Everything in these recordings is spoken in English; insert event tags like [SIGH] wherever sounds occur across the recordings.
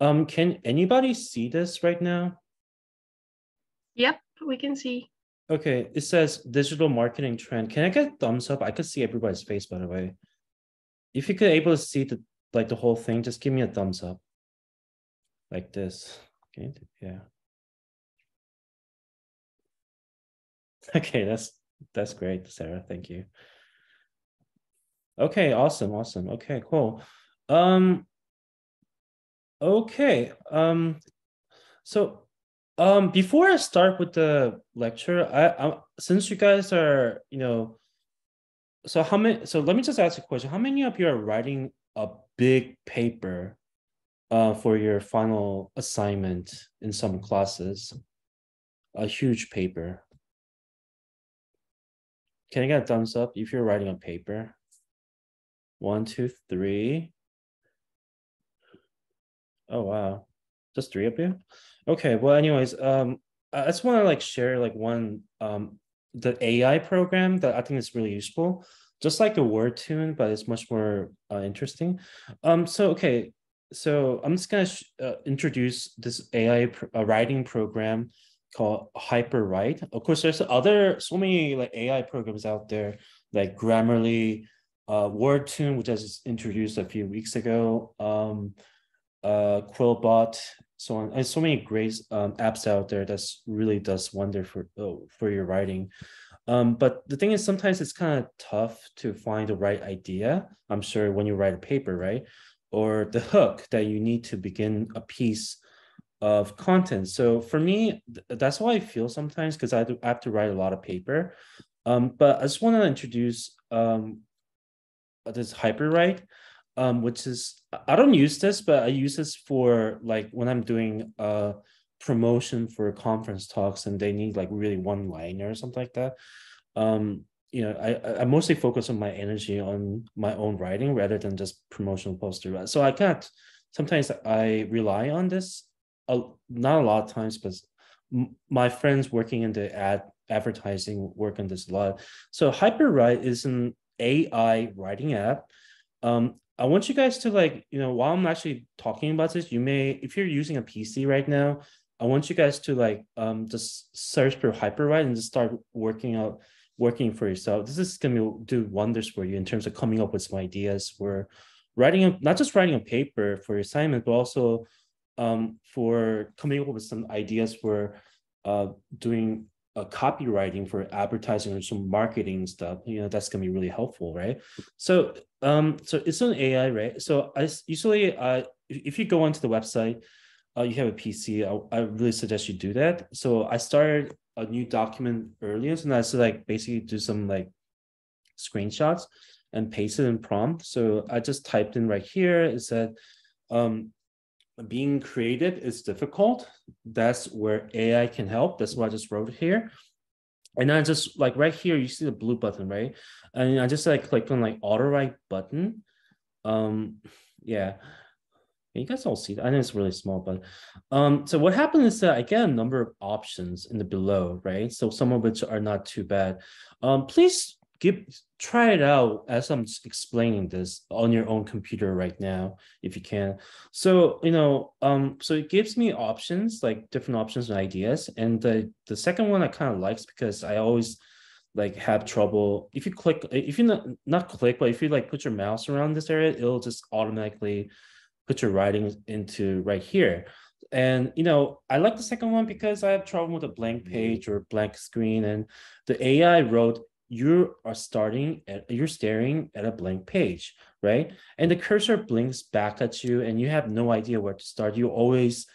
Um, can anybody see this right now? Yep, we can see. Okay, it says digital marketing trend. Can I get thumbs up? I could see everybody's face, by the way. If you could able to see the like the whole thing, just give me a thumbs up. Like this. Okay, yeah. [LAUGHS] Okay, that's that's great, Sarah. Thank you. Okay, awesome, awesome. Okay, cool. Um okay. Um so um before I start with the lecture, I, I since you guys are, you know, so how many so let me just ask a question. How many of you are writing a big paper uh for your final assignment in some classes? A huge paper. Can I get a thumbs up if you're writing a paper? One, two, three. Oh wow, just three of you. Okay, well, anyways, um, I just want to like share like one um the AI program that I think is really useful, just like a Wordtune, but it's much more uh, interesting. Um, so okay, so I'm just gonna uh, introduce this AI pr uh, writing program called Hyperwrite. Of course, there's other so many like AI programs out there, like Grammarly, uh, Wordtune, which I just introduced a few weeks ago, um, uh, Quillbot, so on, and so many great um, apps out there that's really does wonder for oh, for your writing. Um, but the thing is, sometimes it's kind of tough to find the right idea. I'm sure when you write a paper, right, or the hook that you need to begin a piece of content. So for me, that's how I feel sometimes because I, I, have to write a lot of paper. Um, but I just want to introduce um, this Hyperwrite, um, which is I don't use this, but I use this for like when I'm doing a promotion for conference talks and they need like really one liner or something like that. Um, you know, I I mostly focus on my energy on my own writing rather than just promotional poster. So I can't. Sometimes I rely on this, uh, not a lot of times, but my friends working in the ad advertising work on this a lot. So Hyperwrite is an AI writing app. Um, I want you guys to like, you know, while I'm actually talking about this, you may, if you're using a PC right now, I want you guys to like um just search for Hyperwrite and just start working out, working for yourself. This is gonna do wonders for you in terms of coming up with some ideas for writing, a, not just writing a paper for your assignment, but also um, for coming up with some ideas for uh, doing uh, copywriting for advertising or some marketing stuff, you know, that's gonna be really helpful, right? So, um, so it's an AI, right? So I usually, uh, if you go onto the website, uh, you have a PC, I, I really suggest you do that. So I started a new document earlier, I said like basically do some like screenshots and paste it in prompt. So I just typed in right here. It said, um, being creative is difficult. That's where AI can help. That's what I just wrote here. And I just like right here, you see the blue button, right? And I just like click on like auto write button. Um, yeah. You guys all see that. I know it's really small, but um, so what happened is that I get a number of options in the below, right? So some of which are not too bad. Um, please give try it out as I'm explaining this on your own computer right now, if you can. So, you know, um, so it gives me options, like different options and ideas. And the the second one I kind of likes because I always like have trouble. If you click, if you not, not click, but if you like put your mouse around this area, it'll just automatically put your writing into right here. And you know, I like the second one because I have trouble with a blank page or blank screen. And the AI wrote you are starting at you're staring at a blank page right? And the cursor blinks back at you and you have no idea where to start. You always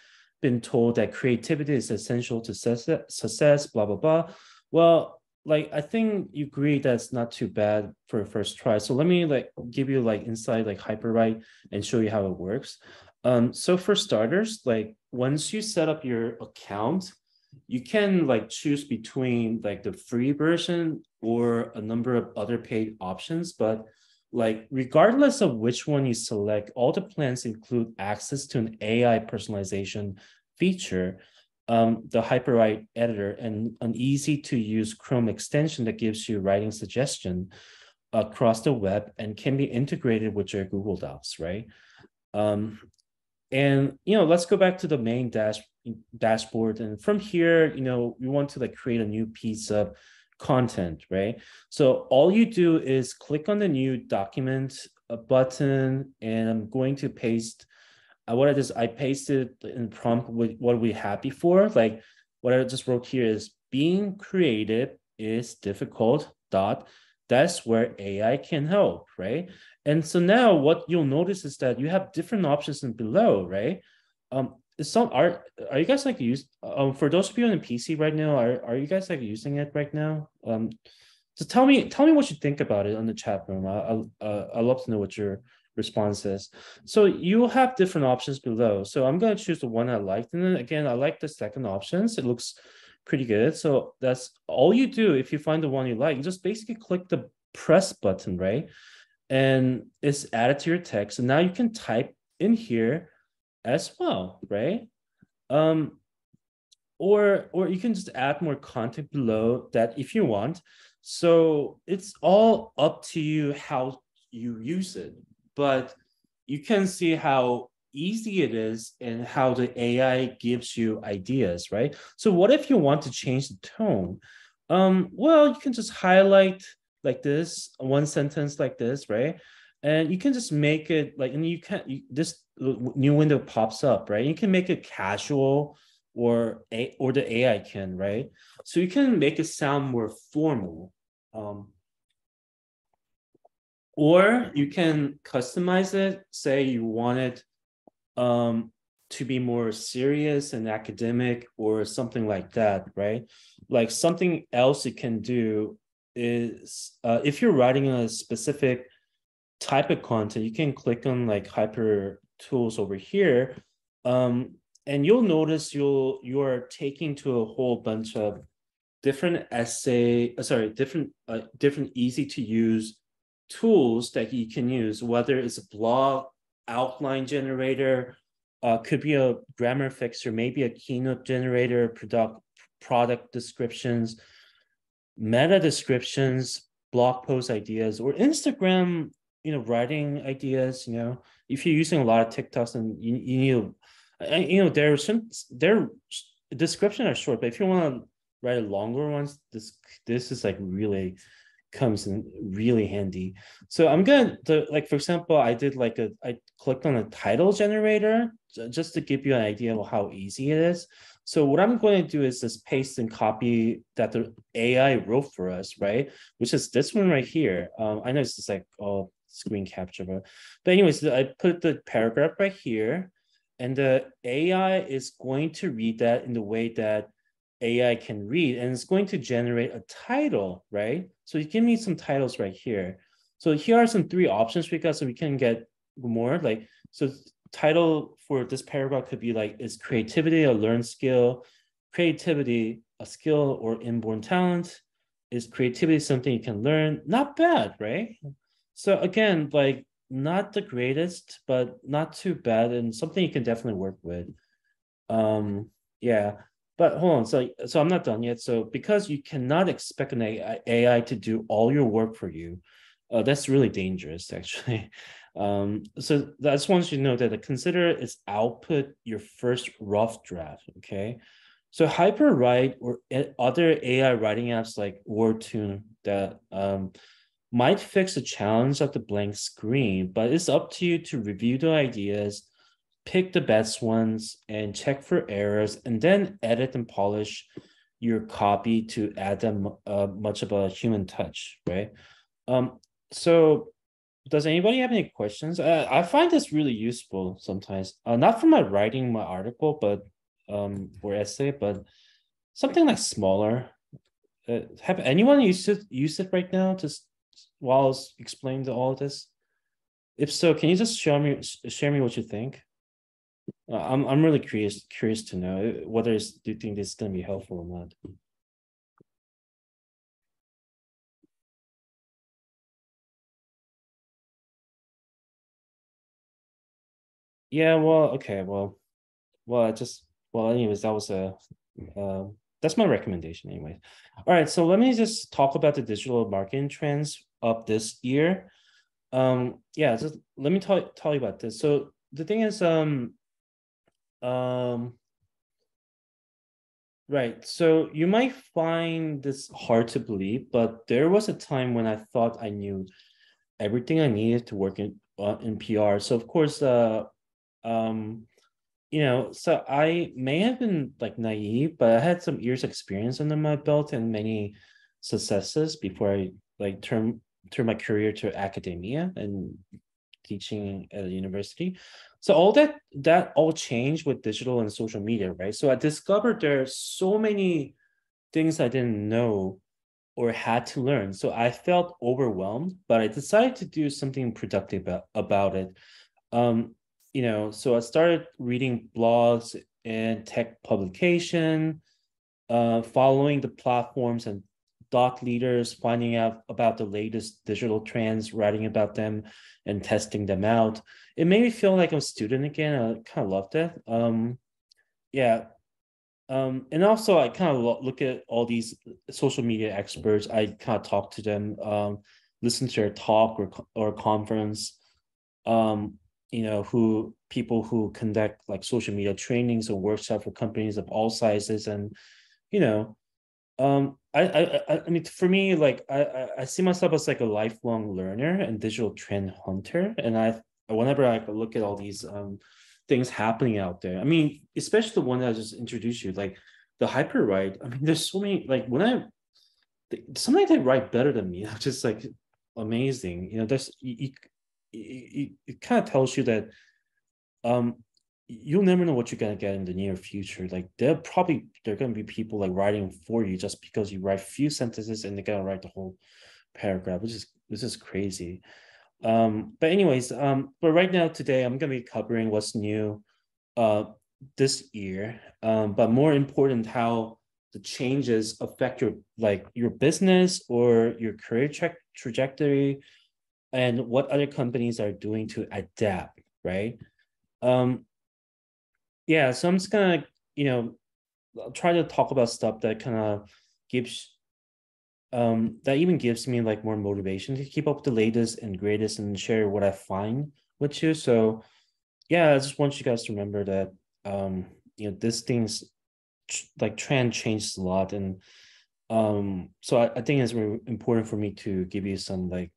been told that creativity is essential to success, blah blah blah. Well like i think you agree that's not too bad for a first try. So let me like give you like insight like hyperwrite and show you how it works. Um so for starters like once you set up your account you can like choose between like the free version or a number of other paid options but like regardless of which one you select all the plans include access to an ai personalization feature um, the hyperwrite editor and an easy to use chrome extension that gives you writing suggestion across the web and can be integrated with your google docs right? Um, and you know, let's go back to the main dash dashboard. And from here, you know, we want to like create a new piece of content, right? So all you do is click on the new document button, and I'm going to paste. Uh, what I just I pasted in prompt with what we had before. Like what I just wrote here is being creative is difficult. Dot. That's where AI can help, right? And so now what you'll notice is that you have different options in below, right? Um, some are are you guys like use um for those of you on the PC right now, are are you guys like using it right now? Um so tell me tell me what you think about it on the chat room. I I I love to know what your response is. So you have different options below. So I'm gonna choose the one I liked. And then again, I like the second options. It looks pretty good. So that's all you do if you find the one you like. You just basically click the press button, right? And it's added to your text. And now you can type in here as well, right? Um, or or you can just add more content below that if you want. So it's all up to you how you use it. But you can see how easy it is and how the AI gives you ideas, right? So what if you want to change the tone? Um, well, you can just highlight like this, one sentence like this, right? And you can just make it like, and you can you, this new window pops up, right? You can make it casual or a or the AI can, right? So you can make it sound more formal. Um, or you can customize it. Say you want it um, to be more serious and academic or something like that, right? Like something else you can do is uh, if you're writing a specific type of content, you can click on like hyper tools over here. Um, and you'll notice you'll you're taking to a whole bunch of different essay, uh, sorry, different uh, different easy to use tools that you can use, whether it's a blog outline generator, uh, could be a grammar fixer, maybe a keynote generator, product product descriptions, meta descriptions, blog post ideas, or Instagram, you know, writing ideas. You know, if you're using a lot of TikToks and you, you need, you know, there's some their description are short, but if you want to write a longer ones, this this is like really comes in really handy. So I'm gonna like for example, I did like a I clicked on a title generator just to give you an idea of how easy it is. So what I'm going to do is just paste and copy that the AI wrote for us, right? Which is this one right here. Um, I know it's just like all screen capture, but, but anyways, I put the paragraph right here and the AI is going to read that in the way that AI can read and it's going to generate a title, right? So you give me some titles right here. So here are some three options because so we can get more like, so title for this paragraph could be like, is creativity a learned skill? Creativity a skill or inborn talent? Is creativity something you can learn? Not bad, right? So again, like not the greatest, but not too bad and something you can definitely work with. Um, yeah, but hold on, so so I'm not done yet. So because you cannot expect an AI, to do all your work for you, uh, that's really dangerous actually. [LAUGHS] Um, so I just want you to know that consider its output your first rough draft, okay? So Hyperwrite or other AI writing apps like WordTune that um, might fix the challenge of the blank screen, but it's up to you to review the ideas, pick the best ones, and check for errors, and then edit and polish your copy to add them uh, much of a human touch, right? Um, so does anybody have any questions? I find this really useful sometimes, uh, not for my writing my article, but um, or essay, but something like smaller. Uh, have anyone used it used it right now? Just was explaining all of this. If so, can you just share me share me what you think? Uh, I'm I'm really curious curious to know whether it's, do you think this is going to be helpful or not. Yeah, well, okay, well, well, I just well, anyways, that was a uh, that's my recommendation, anyway. All right, so let me just talk about the digital marketing trends of this year. Um, yeah, just let me tell tell you about this. So the thing is, um, um right so you might find this hard to believe but there was a time when i thought i knew everything i needed to work in uh, in pr so of course uh um you know so i may have been like naive but i had some years experience under my belt and many successes before i like turn turn my career to academia and teaching at a university. So all that that all changed with digital and social media, right? So I discovered there are so many things I didn't know or had to learn. So I felt overwhelmed, but I decided to do something productive about, about it. Um, you know, so I started reading blogs and tech publication, uh, following the platforms and thought leaders, finding out about the latest digital trends, writing about them, and testing them out. It made me feel like I'm a student again. I kind of loved it. Um, yeah. Um, and also, I kind of look at all these social media experts. I kind of talk to them, um, listen to their talk or or conference. Um, you know, who people who conduct like social media trainings and workshops for companies of all sizes, and you know, um, I, I, I mean, for me, like I, I see myself as like a lifelong learner and digital trend hunter, and I, whenever I look at all these um things happening out there, I mean, especially the one that I just introduced you, like the Hyperwrite. I mean, there's so many. Like when I, somebody they write better than me, [LAUGHS] I'm just like amazing. You know, there's you, you, it kind of tells you that um you'll never know what you're gonna get in the near future. Like there probably there are gonna be people like writing for you just because you write few sentences and they're gonna write the whole paragraph, which is this is crazy. Um, but anyways, um, but right now today I'm gonna be covering what's new uh this year. Um, but more important how the changes affect your like your business or your career tra- trajectory and what other companies are doing to adapt, right? Um, yeah so i'm just gonna you know try to talk about stuff that kind of gives um that even gives me like more motivation to keep up with the latest and greatest and share what i find with you so yeah i just want you guys to remember that um you know this thing's like trend changes a lot and um so I, I think it's really important for me to give you some like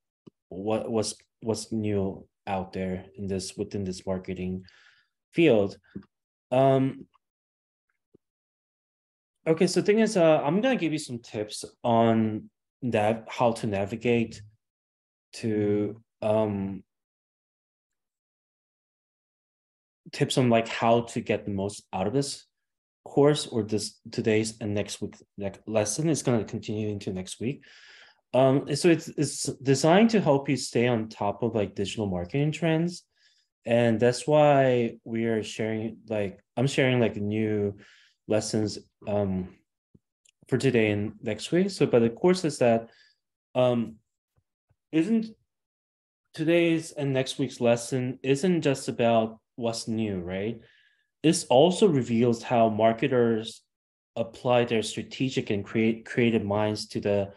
what what's what's new out there in this within this marketing field? Um, okay, so thing is, uh, I'm gonna give you some tips on that how to navigate to um tips on like how to get the most out of this course or this today's and next week next lesson is going to continue into next week um so it's it's designed to help you stay on top of like digital marketing trends. And that's why we are sharing like i'm sharing like new lessons um for today and next week. So but the course is that um isn't today's and next week's lesson isn't just about what's new right? This also reveals how marketers apply their strategic and create creative minds to the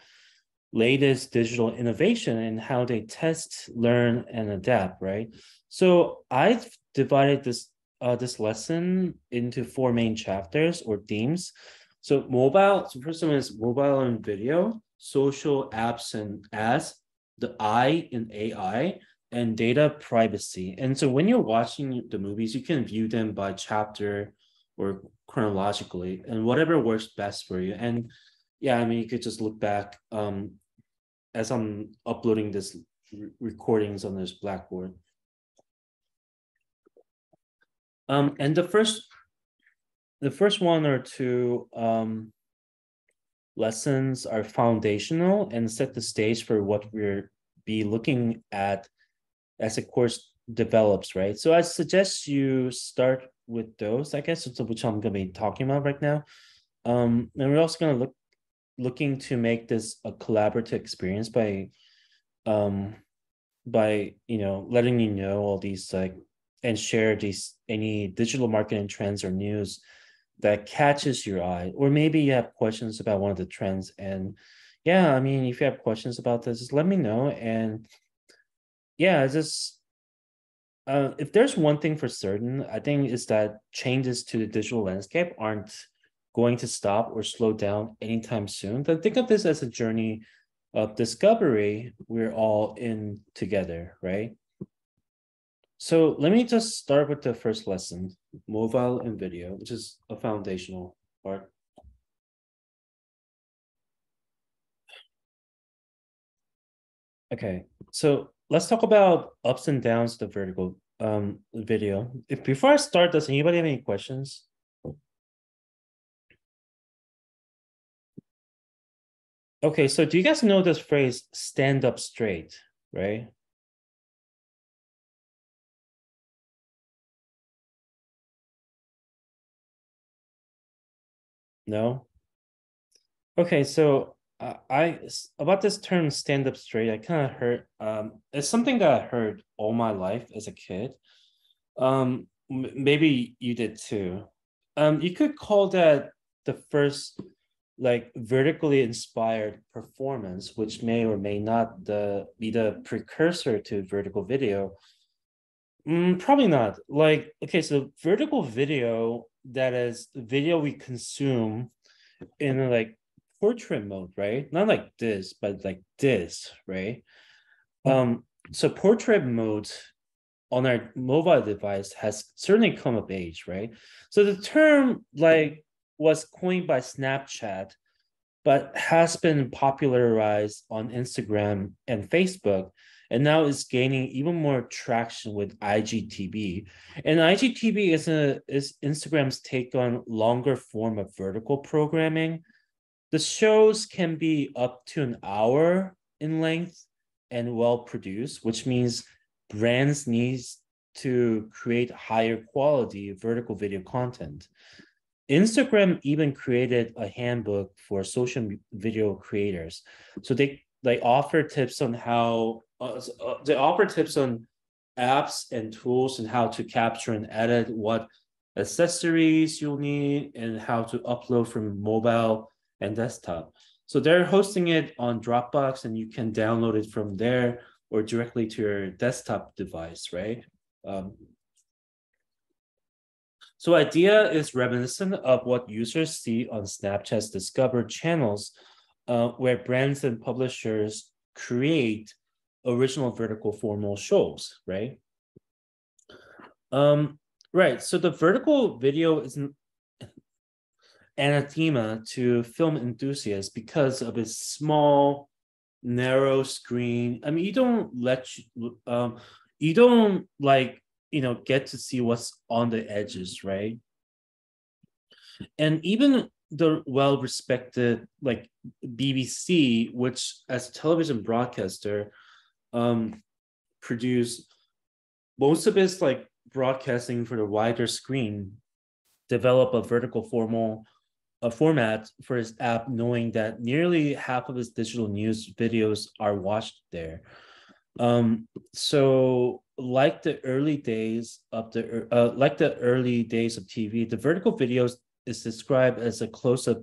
latest digital innovation and how they test learn and adapt right so I've divided this uh, this lesson into four main chapters or themes. So mobile, so first one is mobile and video, social apps and ads, the I in AI, and data privacy. And so when you're watching the movies, you can view them by chapter or chronologically and whatever works best for you. And yeah, I mean, you could just look back um, as I'm uploading this recordings on this Blackboard. Um, and the first, the first one or two um, lessons are foundational and set the stage for what we're be looking at as the course develops, right? So I suggest you start with those, I guess, which I'm going to be talking about right now. Um, and we're also going to look looking to make this a collaborative experience by um by you know letting you know all these like and share these any digital marketing trends or news that catches your eye. Or maybe you have questions about one of the trends. And yeah i mean if you have questions about this just let me know. And yeah just uh, if there's one thing for certain, I think is that changes to the digital landscape aren't going to stop or slow down anytime soon. Then think of this as a journey of discovery we're all in together, right? So let me just start with the first lesson, mobile and video, which is a foundational part. Okay, so let's talk about ups and downs of the vertical um, video. If before I start, does anybody have any questions? Okay, so do you guys know this phrase stand up straight, right? No? Okay, so uh, I about this term stand up straight, I kind of heard um it's something that I heard all my life as a kid. Um maybe you did too. Um you could call that the first like vertically inspired performance, which may or may not the be the precursor to vertical video. Mm, probably not. Like, okay, so vertical video, that is video we consume in like portrait mode, right? Not like this, but like this, right? Um, so portrait mode on our mobile device has certainly come of age, right? So the term like was coined by Snapchat, but has been popularized on Instagram and Facebook, and now is gaining even more traction with IGTV. And IGTV is a is Instagram's take on longer form of vertical programming. The shows can be up to an hour in length and well produced, which means brands needs to create higher quality vertical video content. Instagram even created a handbook for social video creators. So they they offer tips on how uh, uh, they offer tips on apps and tools and how to capture and edit what accessories you'll need and how to upload from mobile and desktop. So they're hosting it on Dropbox and you can download it from there or directly to your desktop device, right? Um, so idea is reminiscent of what users see on Snapchat's discovered channels, uh, where brands and publishers create original vertical formal shows, right? Um, right. So the vertical video is an anathema to film enthusiasts because of its small, narrow screen. I mean, you don't let you, um, you don't like you know get to see what's on the edges right? And even the well-respected like bbc which as a television broadcaster um produce most of its like broadcasting for the wider screen develop a vertical formal a format for its app knowing that nearly half of its digital news videos are watched there. Um so like the early days of the uh, like the early days of TV, the vertical videos is described as a close-up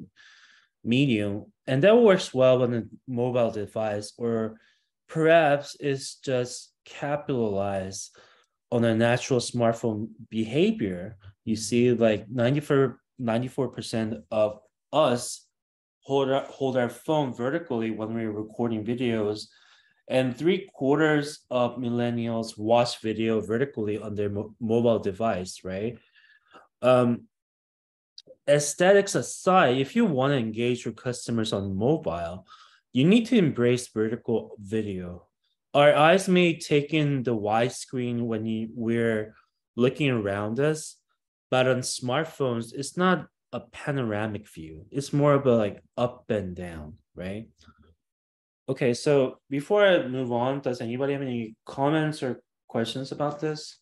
medium, and that works well on a mobile device, or perhaps it's just capitalized on a natural smartphone behavior. You see, like 94 percent of us hold our, hold our phone vertically when we're recording videos and three quarters of millennials watch video vertically on their mo- mobile device, right? Um, aesthetics aside, if you want to engage your customers on mobile, you need to embrace vertical video. Our eyes may take in the widescreen when you, we're looking around us, but on smartphones, it's not a panoramic view. It's more of a like up and down, right? Okay, so before I move on, does anybody have any comments or questions about this?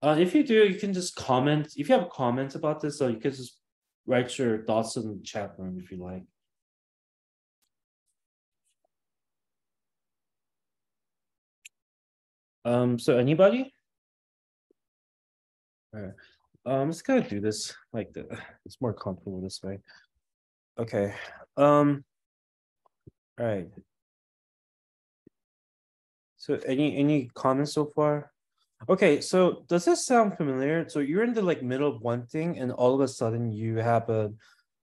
Uh, if you do, you can just comment. If you have comments about this, so you can just write your thoughts in the chat room if you like. Um, so anybody? All right. Um, let's kind of do this like the it's more comfortable this way. Okay. Um, all right. So any any comments so far? Okay, so does this sound familiar? So you're in the like middle of one thing, and all of a sudden you have a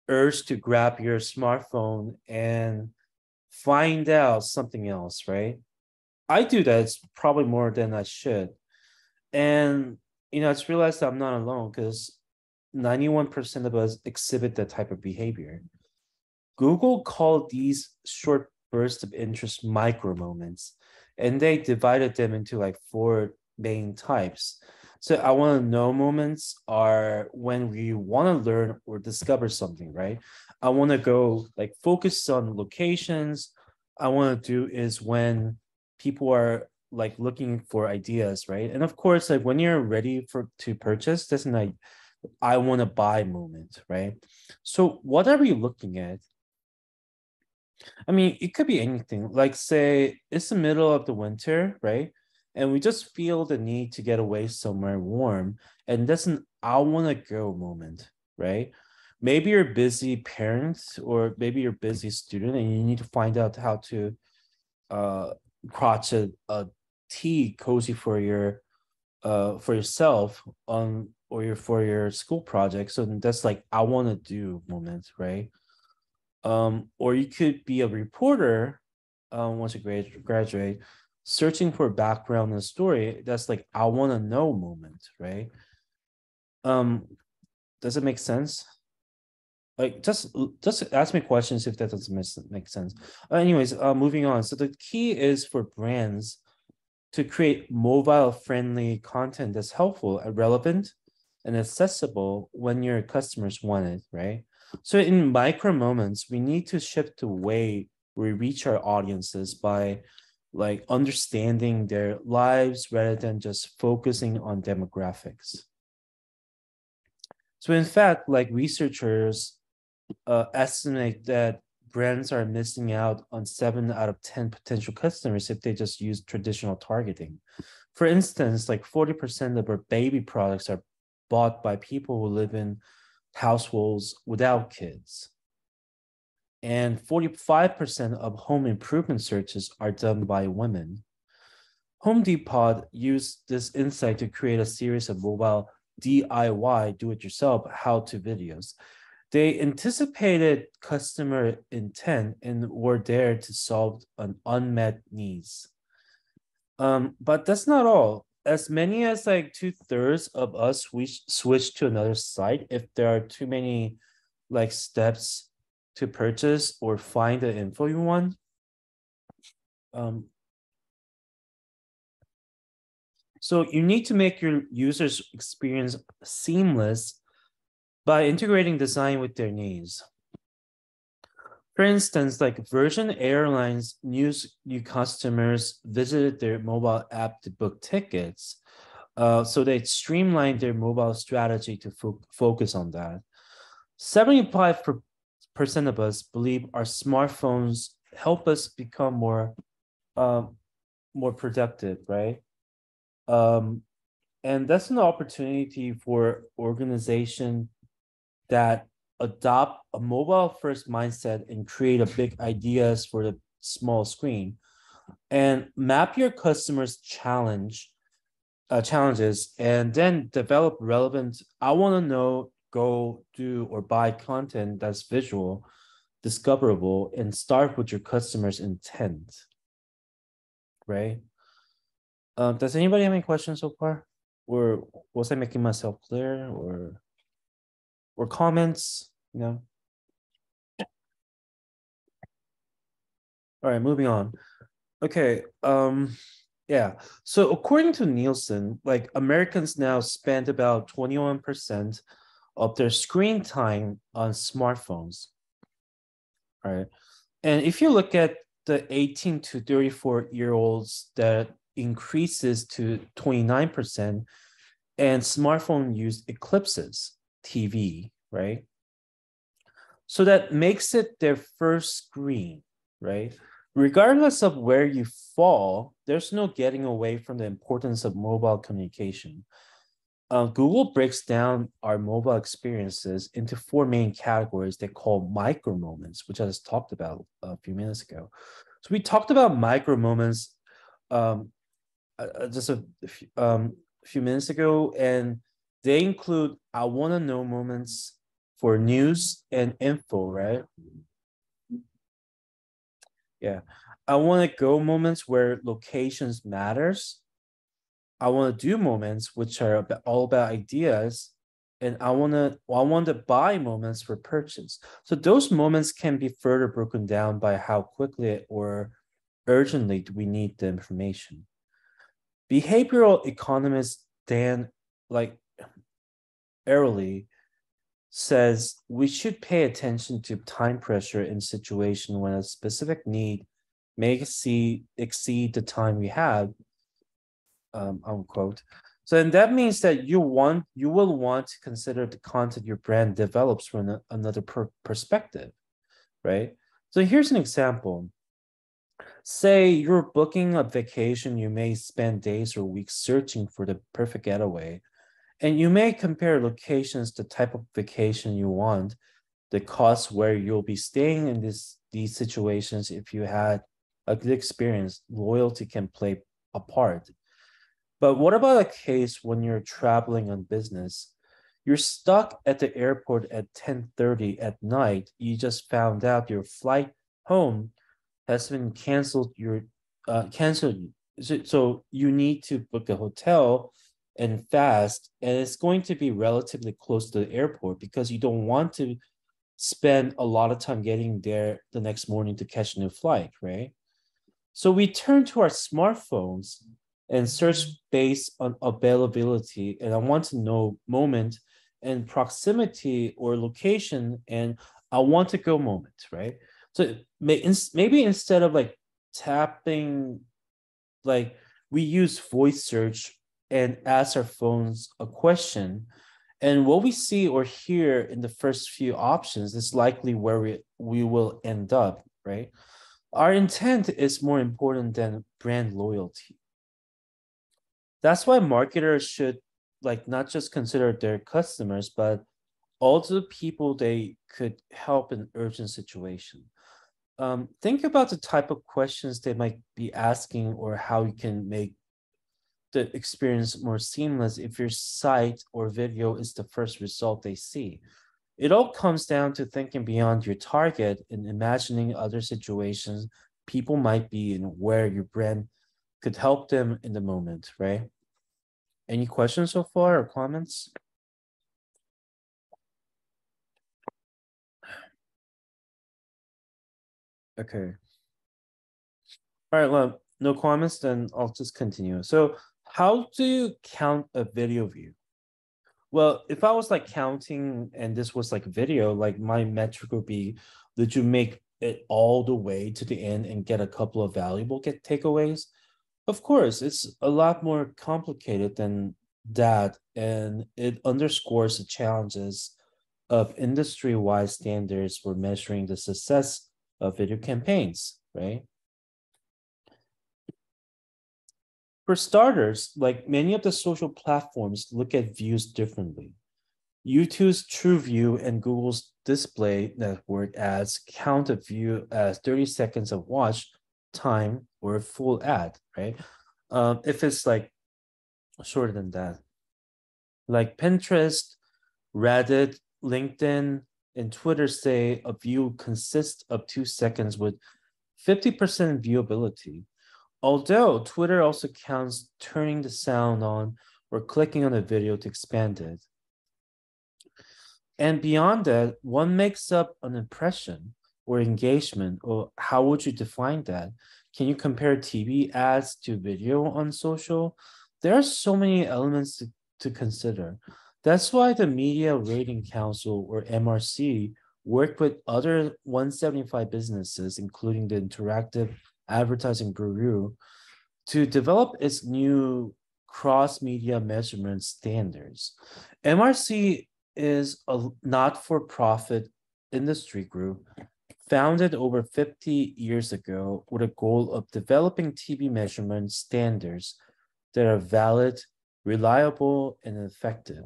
urge to grab your smartphone and find out something else, right? I do that. It's probably more than I should. And you know, I just realized that I'm not alone because 91% of us exhibit that type of behavior. Google called these short bursts of interest micro moments, and they divided them into like four main types. So I want to know moments are when we want to learn or discover something, right? I want to go like focus on locations. I want to do is when people are like looking for ideas, right? And of course, like when you're ready for to purchase, that's like I want to buy moment, right? So what are we looking at? I mean, it could be anything. Like say it's the middle of the winter, right? And we just feel the need to get away somewhere warm. And that's an I want to go moment, right? Maybe you're busy parent or maybe you're a busy student and you need to find out how to uh crotch a, a tea cozy for your uh for yourself on or your for your school project so that's like i want to do moment right um or you could be a reporter um once you graduate searching for background and story that's like i want to know moment right? Um does it make sense? Like just just ask me questions if that doesn't make sense. Uh, anyways uh moving on. So the key is for brands to create mobile friendly content that's helpful relevant and accessible when your customers want it right so in micro moments we need to shift the way we reach our audiences by like understanding their lives rather than just focusing on demographics so in fact like researchers uh, estimate that brands are missing out on seven out of 10 potential customers if they just use traditional targeting. For instance, like 40% of our baby products are bought by people who live in households without kids. And 45% of home improvement searches are done by women. Home Depot used this insight to create a series of mobile DIY do it yourself how to videos they anticipated customer intent and were there to solve an unmet needs. Um, but that's not all. As many as like two thirds of us we switch to another site if there are too many like steps to purchase or find the info you want. Um, so you need to make your users experience seamless by integrating design with their needs. For instance, like Virgin Airlines news new customers visited their mobile app to book tickets. Uh, so they streamlined their mobile strategy to fo- focus on that. 75% of us believe our smartphones help us become more um, more productive, right? Um, and that's an opportunity for organization that adopt a mobile first mindset and create a big ideas for the small screen. And map your customers challenge uh, challenges and then develop relevant i want to know go do or buy content that's visual discoverable and start with your customers intent. Right? Um, does anybody have any questions so far? Or was i making myself clear or or comments, you know. All right, moving on. Okay, um, yeah. So according to Nielsen, like Americans now spend about 21% of their screen time on smartphones. All right. And if you look at the 18 to 34 year olds, that increases to 29%, and smartphone use eclipses. TV, right? So that makes it their first screen, right? Regardless of where you fall, there's no getting away from the importance of mobile communication. Uh, Google breaks down our mobile experiences into four main categories they call micro moments, which I just talked about a few minutes ago. So we talked about micro moments um, uh, just a, um, few minutes ago, and they include I want to know moments for news and info, right? Yeah. I want to go moments where locations matters. I want to do moments which are all about ideas and I want to I want to buy moments for purchase. So those moments can be further broken down by how quickly or urgently do we need the information. Behavioral economist Dan like Ariely says we should pay attention to time pressure in situation when a specific need may exceed, exceed the time we have, um, unquote. So and that means that you want you will want to consider the content your brand develops from another per perspective, right? So here's an example. Say you're booking a vacation, you may spend days or weeks searching for the perfect getaway. And you may compare locations, the type of vacation you want, the cost where you'll be staying in this these situations. If you had a good experience, loyalty can play a part. But what about a case when you're traveling on business? You're stuck at the airport at 10:30 at night. You just found out your flight home has been canceled. Your uh, canceled. So, so you need to book a hotel and fast, and it's going to be relatively close to the airport because you don't want to spend a lot of time getting there the next morning to catch a new flight, right? So we turn to our smartphones and search based on availability, and I want to know moment and proximity or location, and I want to go moment, right? So maybe instead of like tapping, like we use voice search and ask our phones a question. And what we see or hear in the first few options is likely where we, we will end up, right? Our intent is more important than brand loyalty. That's why marketers should like not just consider their customers, but also the people they could help in urgent situation. Um, think about the type of questions they might be asking or how you can make the experience more seamless if your site or video is the first result they see. It all comes down to thinking beyond your target and imagining other situations people might be in where your brand could help them in the moment, right? Any questions so far or comments? Okay. All right, well, no comments, then I'll just continue. So how do you count a video view? Well, if I was like counting and this was like video, like my metric would be, did you make it all the way to the end and get a couple of valuable get takeaways? Of course, it's a lot more complicated than that, and it underscores the challenges of industry-wide standards for measuring the success of video campaigns, right? For starters, like many of the social platforms look at views differently. YouTube's TrueView and Google's display network ads count a view as 30 seconds of watch time or a full ad, right? Um, if it's like shorter than that. Like Pinterest, Reddit, LinkedIn, and Twitter say a view consists of two seconds with 50% viewability. Although Twitter also counts turning the sound on or clicking on a video to expand it. And beyond that, one makes up an impression or engagement, or how would you define that? Can you compare TV ads to video on social? There are so many elements to, to consider. That's why the Media Rating Council, or MRC, worked with other 175 businesses, including the Interactive Advertising Bureau to develop its new cross media measurement standards. MRC is a not for profit industry group founded over 50 years ago with a goal of developing TV measurement standards that are valid, reliable, and effective.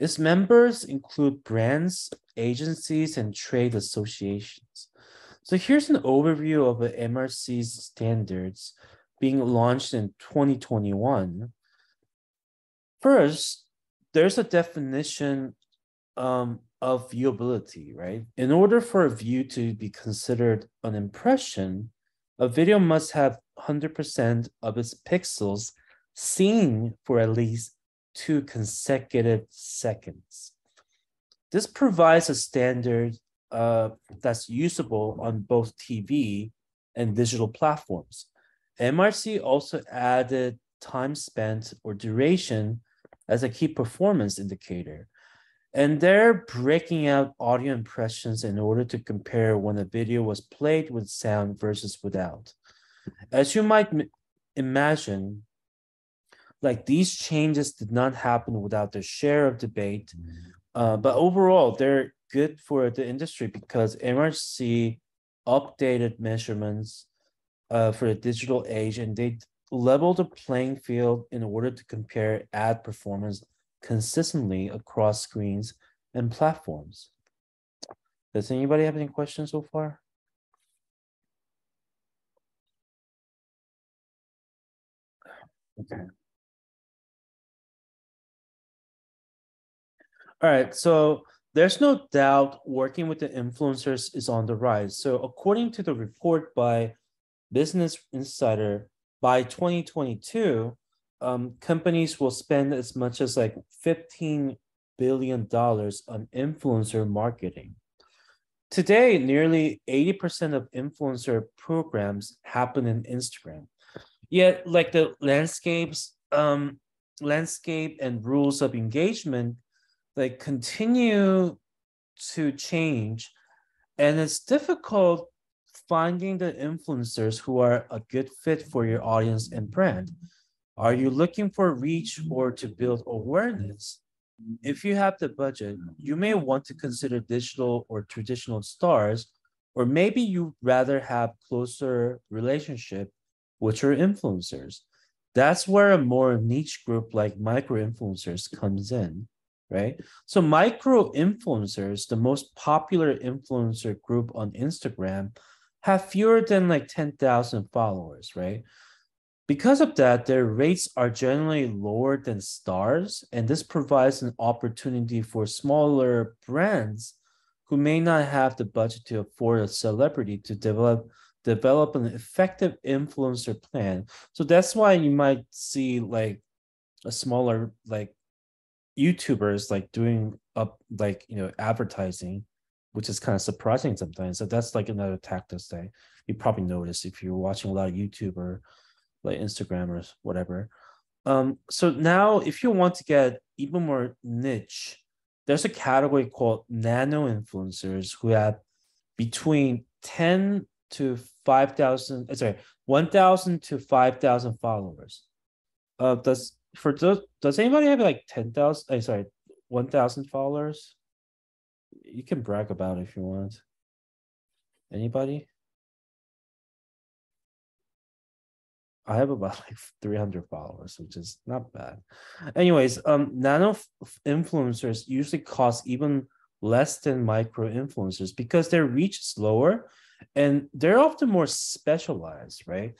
Its members include brands, agencies, and trade associations. So here's an overview of the MRC's standards being launched in 2021. First, there's a definition um, of viewability, right? In order for a view to be considered an impression, a video must have 100% of its pixels seen for at least two consecutive seconds. This provides a standard uh, that's usable on both TV and digital platforms. MRC also added time spent or duration as a key performance indicator. And they're breaking out audio impressions in order to compare when a video was played with sound versus without. As you might imagine, like these changes did not happen without their share of debate. Uh, but overall, they're good for the industry because MRC updated measurements uh, for the digital age and they leveled the playing field in order to compare ad performance consistently across screens and platforms. Does anybody have any questions so far? Okay. All right, so there's no doubt working with the influencers is on the rise. So according to the report by Business Insider, by 2022, um, companies will spend as much as like 15 billion dollars on influencer marketing. Today, nearly 80% of influencer programs happen in Instagram. Yet, like the landscapes, um, landscape and rules of engagement, like continue to change, and it's difficult finding the influencers who are a good fit for your audience and brand. Are you looking for reach or to build awareness? If you have the budget, you may want to consider digital or traditional stars, or maybe you'd rather have closer relationship with your influencers. That's where a more niche group like micro influencers comes in, right? So micro influencers, the most popular influencer group on Instagram, have fewer than like 10,000 followers, right? Because of that, their rates are generally lower than stars, and this provides an opportunity for smaller brands who may not have the budget to afford a celebrity to develop develop an effective influencer plan. So that's why you might see like a smaller like YouTubers like doing up like you know advertising which is kind of surprising sometimes. So that's like another tactic that you probably notice if you're watching a lot of YouTube or like Instagram or whatever. Um, so now if you want to get even more niche, there's a category called nano influencers who have between 10 to 5,000, uh, sorry, 1,000 to 5,000 followers. Uh, does for those, does anybody have like 10,000, uh, sorry, 1,000 followers? you can brag about if you want. Anybody? I have about like 300 followers, which is not bad. Anyways, um, nano influencers usually cost even less than micro influencers because their reach is lower and they're often more specialized, right?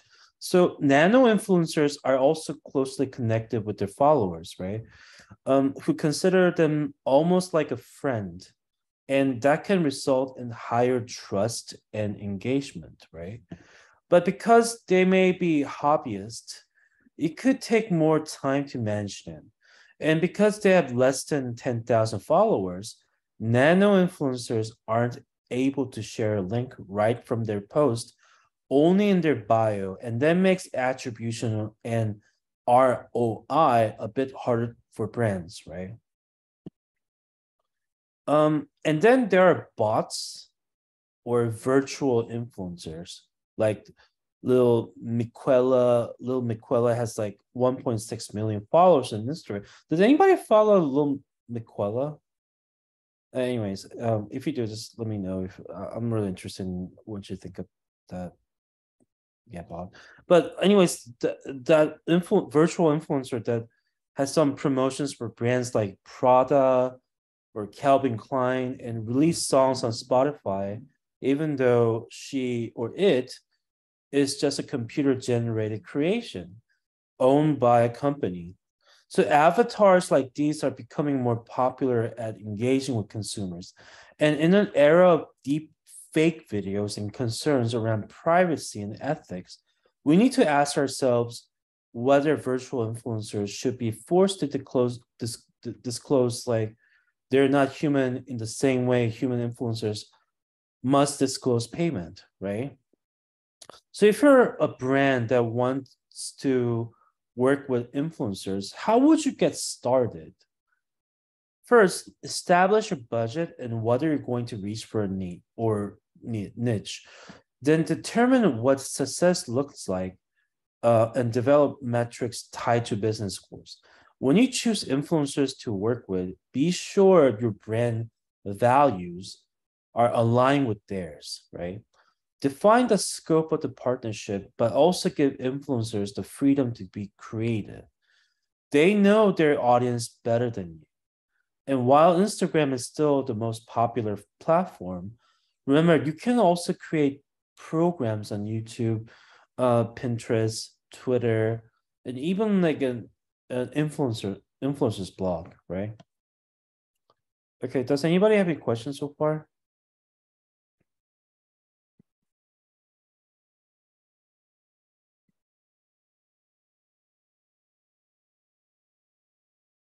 So nano influencers are also closely connected with their followers, right? Um, who consider them almost like a friend and that can result in higher trust and engagement, right? But because they may be hobbyists, it could take more time to manage them. And because they have less than 10,000 followers, nano influencers aren't able to share a link right from their post, only in their bio, and that makes attribution and ROI a bit harder for brands, right? Um, and then there are bots or virtual influencers, like little Miquela. Little Miquela has like 1.6 million followers on Instagram. Does anybody follow little Miquela? Anyways, um, if you do, just let me know. If uh, I'm really interested in what you think of that. Yeah, Bob. But anyways, th- that influ- virtual influencer that has some promotions for brands like Prada, or Calvin Klein and release songs on Spotify, even though she or it is just a computer generated creation owned by a company. So avatars like these are becoming more popular at engaging with consumers. And in an era of deep fake videos and concerns around privacy and ethics, we need to ask ourselves whether virtual influencers should be forced to disclose, dis, disclose like they're not human in the same way human influencers must disclose payment, right? So if you're a brand that wants to work with influencers, how would you get started? First, establish a budget and whether you're going to reach for a need or niche. Then determine what success looks like uh, and develop metrics tied to business goals. When you choose influencers to work with, be sure your brand values are aligned with theirs, right? Define the scope of the partnership, but also give influencers the freedom to be creative. They know their audience better than you. And while Instagram is still the most popular platform, remember you can also create programs on YouTube, uh, Pinterest, Twitter, and even like an, an influencer influencers blog, right? Okay, does anybody have any questions so far?